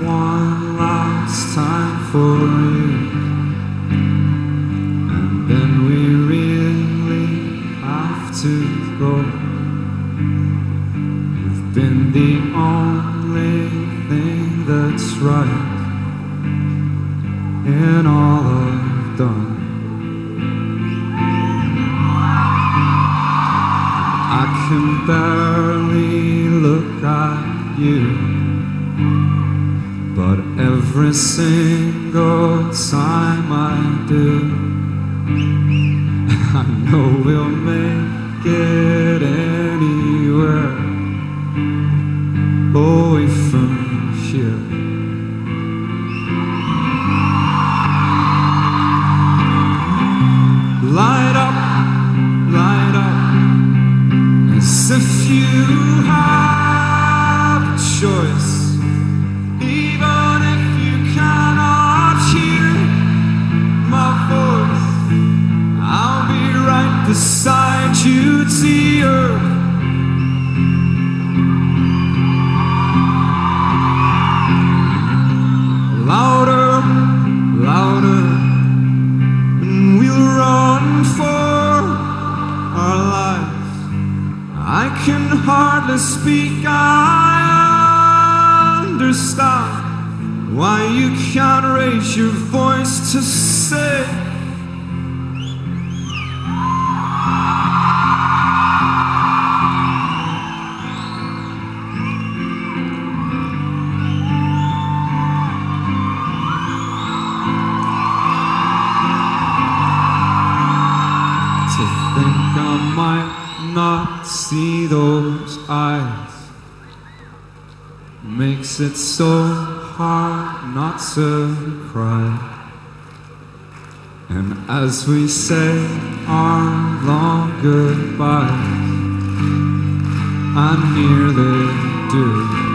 one last time for you. And then we really have to go. You've been the only thing that's right In all I've done. I can barely look at you but every single time I do, I know we'll make it I can hardly speak, I understand why you can't raise your voice to say. Not see those eyes makes it so hard not to cry. And as we say our long goodbyes, I nearly do.